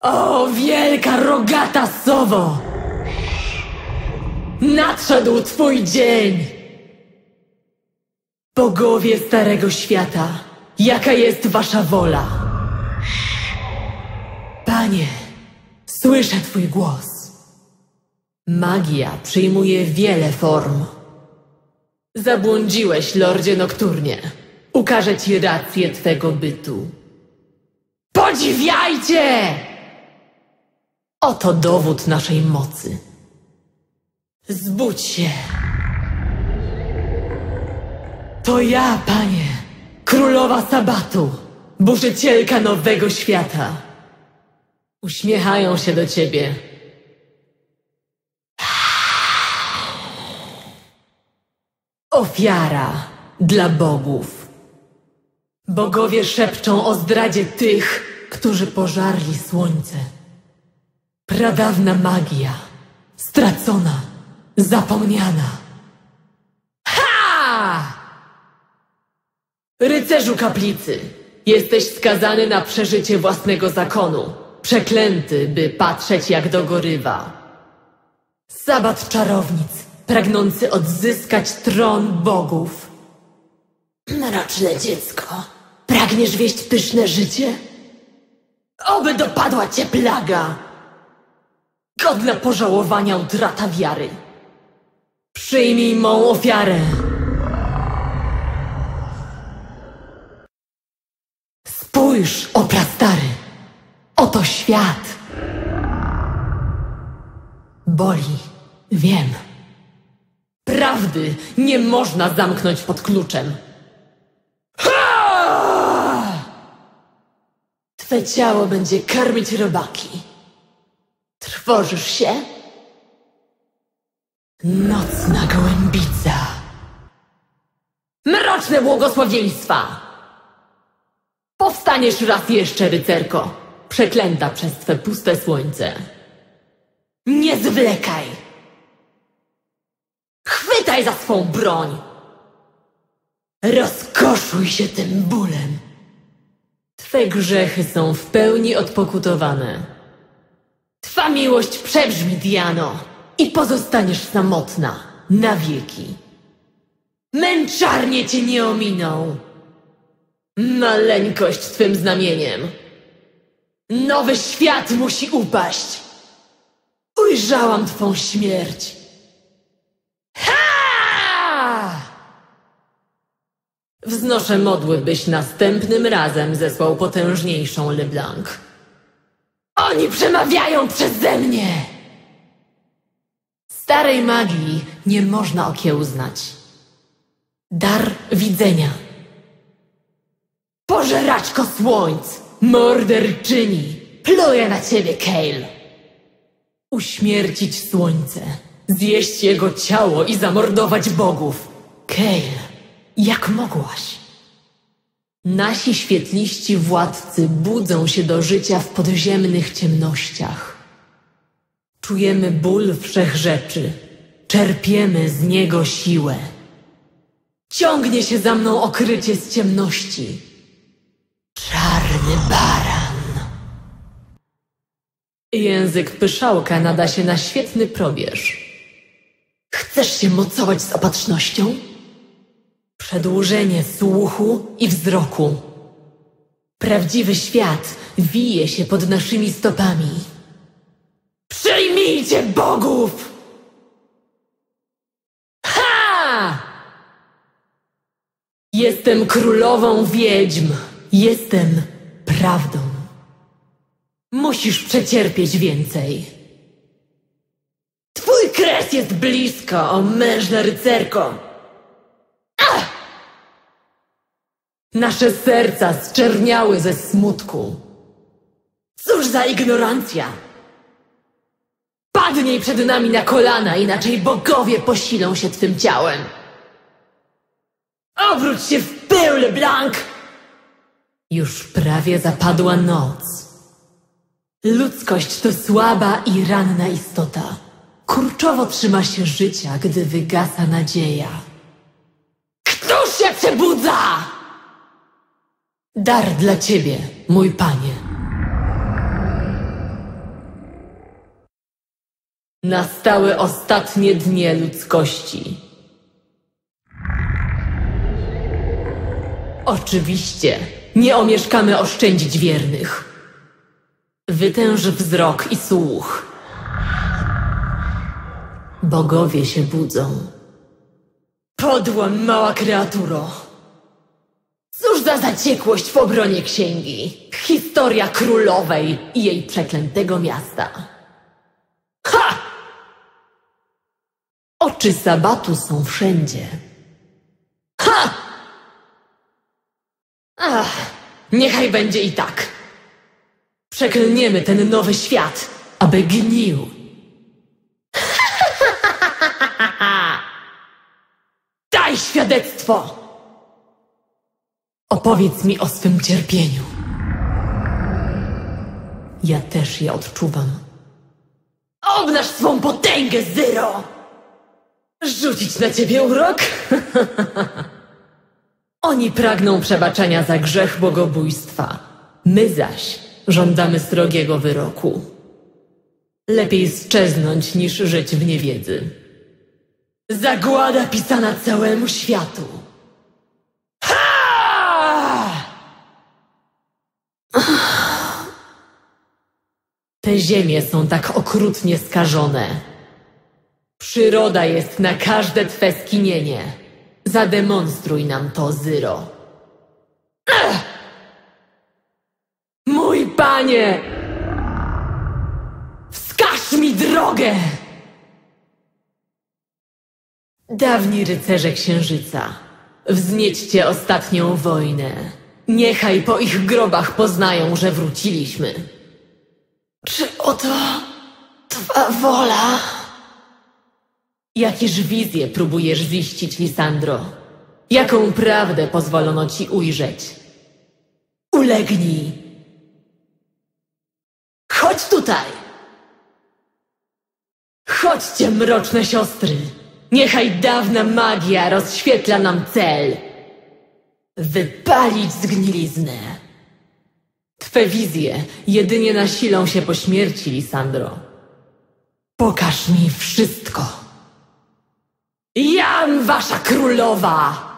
O, wielka rogata sowo! Nadszedł twój dzień! Bogowie Starego Świata, jaka jest wasza wola? Panie, słyszę twój głos. Magia przyjmuje wiele form. Zabłądziłeś, Lordzie Nokturnie. Ukażę ci rację twego bytu. Podziwiajcie! Oto dowód naszej mocy. Zbudź się. To ja, panie, królowa sabatu, burzycielka nowego świata. Uśmiechają się do ciebie. Ofiara dla bogów. Bogowie szepczą o zdradzie tych, którzy pożarli słońce. Pradawna magia, stracona, zapomniana. Ha! Rycerzu kaplicy, jesteś skazany na przeżycie własnego zakonu. Przeklęty, by patrzeć jak dogorywa. Sabat czarownic, pragnący odzyskać tron bogów. Mroczne dziecko, pragniesz wieść pyszne życie? Oby dopadła cię plaga! Godna pożałowania utrata wiary. Przyjmij mą ofiarę. Spójrz, o prastary. Oto świat. Boli, wiem. Prawdy nie można zamknąć pod kluczem. Twe ciało będzie karmić robaki. Trwożysz się? Nocna gołębica. Mroczne błogosławieństwa! Powstaniesz raz jeszcze, rycerko, przeklęta przez twe puste słońce. Nie zwlekaj! Chwytaj za swą broń! Rozkoszuj się tym bólem! Twe grzechy są w pełni odpokutowane. Twa miłość przebrzmi, Diano, i pozostaniesz samotna na wieki. Męczarnie cię nie ominą. Maleńkość twym znamieniem. Nowy świat musi upaść. Ujrzałam twą śmierć. Ha! Wznoszę modły, byś następnym razem zesłał potężniejszą LeBlanc. Oni przemawiają przeze mnie! Starej magii nie można okiełznać. Dar widzenia. Pożeraczko słońc, morderczyni, pluję na ciebie, Kale. Uśmiercić słońce, zjeść jego ciało i zamordować bogów. Kale, jak mogłaś? Nasi świetliści władcy budzą się do życia w podziemnych ciemnościach. Czujemy ból wszechrzeczy, czerpiemy z niego siłę. Ciągnie się za mną okrycie z ciemności. Czarny baran. Język pyszałka nada się na świetny probierz. Chcesz się mocować z opatrznością? Przedłużenie słuchu i wzroku. Prawdziwy świat wije się pod naszymi stopami. Przyjmijcie bogów! Ha! Jestem królową wiedźm. Jestem prawdą. Musisz przecierpieć więcej. Twój kres jest blisko, o mężna rycerko. Nasze serca zczerniały ze smutku. Cóż za ignorancja! Padnij przed nami na kolana, inaczej bogowie posilą się twym ciałem. Obróć się w pył, LeBlanc! Już prawie zapadła noc. Ludzkość to słaba i ranna istota. Kurczowo trzyma się życia, gdy wygasa nadzieja. Któż się przebudza? Dar dla ciebie, mój panie. Nastały ostatnie dnie ludzkości. Oczywiście, nie omieszkamy oszczędzić wiernych. Wytęż wzrok i słuch. Bogowie się budzą. Podła mała kreaturo. Za zaciekłość w obronie księgi. Historia królowej i jej przeklętego miasta. Ha! Oczy sabatu są wszędzie. Ha! Ach, niechaj będzie i tak. Przeklniemy ten nowy świat, aby gnił. Daj świadectwo! Opowiedz mi o swym cierpieniu. Ja też je odczuwam. Obnaż swą potęgę, Zyro! Rzucić na ciebie urok? Oni pragną przebaczenia za grzech bogobójstwa. My zaś żądamy srogiego wyroku. Lepiej szczeznąć niż żyć w niewiedzy. Zagłada pisana całemu światu. Te ziemie są tak okrutnie skażone. Przyroda jest na każde twe skinienie. Zademonstruj nam to, Zyro. Ech! Mój panie! Wskaż mi drogę! Dawni rycerze księżyca, wzniećcie ostatnią wojnę. Niechaj po ich grobach poznają, że wróciliśmy. Czy oto twa wola? Jakież wizje próbujesz ziścić, Lisandro? Jaką prawdę pozwolono ci ujrzeć? Ulegnij! Chodź tutaj! Chodźcie, mroczne siostry! Niechaj dawna magia rozświetla nam cel. Wypalić zgniliznę. Twe wizje jedynie nasilą się po śmierci, Lisandro. Pokaż mi wszystko. Jam wasza królowa!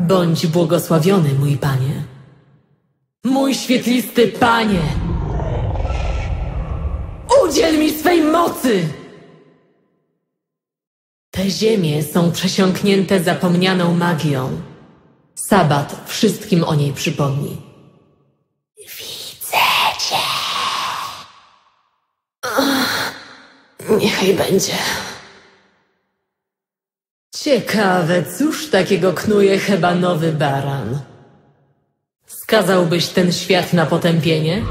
Bądź błogosławiony, mój panie. Mój świetlisty panie! Udziel mi swej mocy! Te ziemie są przesiąknięte zapomnianą magią. Sabat wszystkim o niej przypomni. Widzę cię. Niechaj będzie. Ciekawe, cóż takiego knuje chyba nowy baran. Skazałbyś ten świat na potępienie?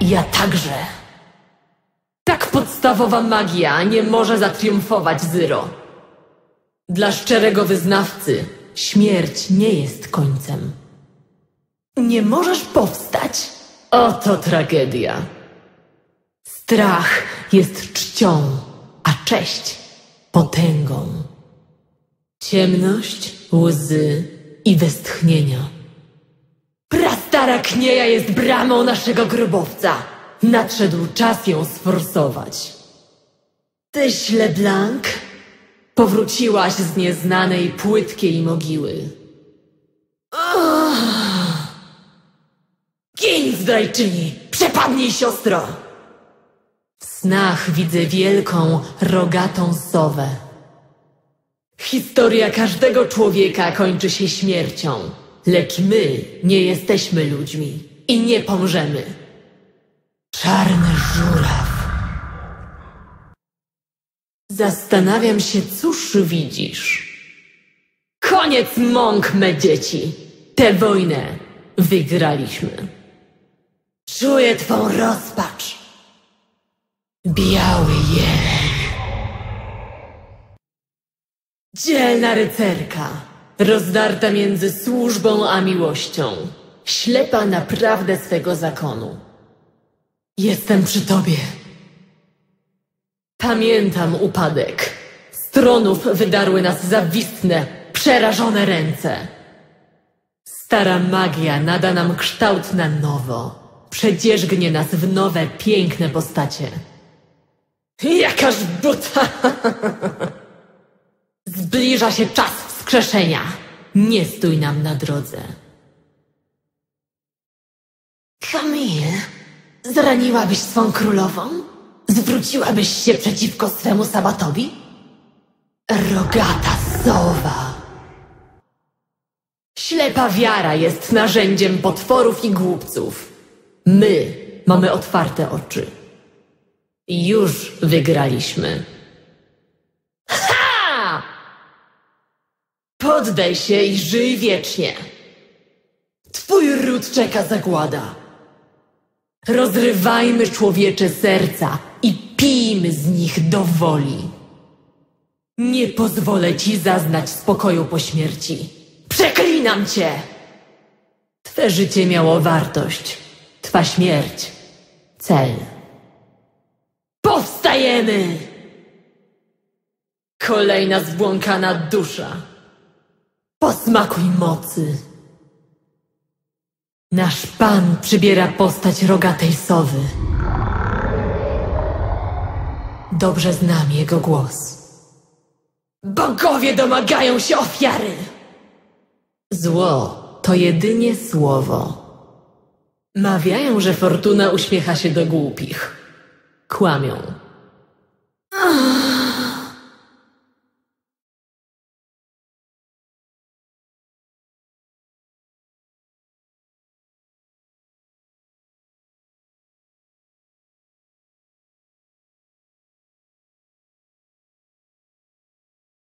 Ja także. Tak podstawowa magia nie może zatriumfować Zyro. Dla szczerego wyznawcy śmierć nie jest końcem. Nie możesz powstać? Oto tragedia. Strach jest czcią, a cześć potęgą. Ciemność, łzy i westchnienia. Prastara knieja jest bramą naszego grobowca. Nadszedł czas ją sforsować. Ty, powróciłaś z nieznanej płytkiej mogiły. Gin, zdrajczyni! Przepadnij, siostro! W snach widzę wielką, rogatą sowę. Historia każdego człowieka kończy się śmiercią, lecz my nie jesteśmy ludźmi i nie pomrzemy. Czarny żuraw. Zastanawiam się, cóż widzisz. Koniec mąk, me dzieci. Tę wojnę wygraliśmy. Czuję twą rozpacz. Biały jeleń. Dzielna rycerka, rozdarta między służbą a miłością, ślepa naprawdę swego zakonu. Jestem przy tobie. Pamiętam upadek. Z tronów wydarły nas zawistne, przerażone ręce. Stara magia nada nam kształt na nowo. przedzierzgnie nas w nowe, piękne postacie. Jakaż buta! Zbliża się czas wskrzeszenia. Nie stój nam na drodze. Kamil, zraniłabyś swą królową? Zwróciłabyś się przeciwko swemu sabatowi? Rogata sowa. Ślepa wiara jest narzędziem potworów i głupców. My mamy otwarte oczy. Już wygraliśmy. Ha! Poddaj się i żyj wiecznie. Twój ród czeka zagłada. Rozrywajmy człowiecze serca i pijmy z nich do woli. Nie pozwolę ci zaznać spokoju po śmierci. Przeklinam cię! Twe życie miało wartość, twa śmierć cel. Powstajemy! Kolejna zbłąkana dusza. Posmakuj mocy. Nasz pan przybiera postać rogatej sowy. Dobrze znam jego głos. Bogowie domagają się ofiary! Zło to jedynie słowo. Mawiają, że fortuna uśmiecha się do głupich. Kłamią. Ach.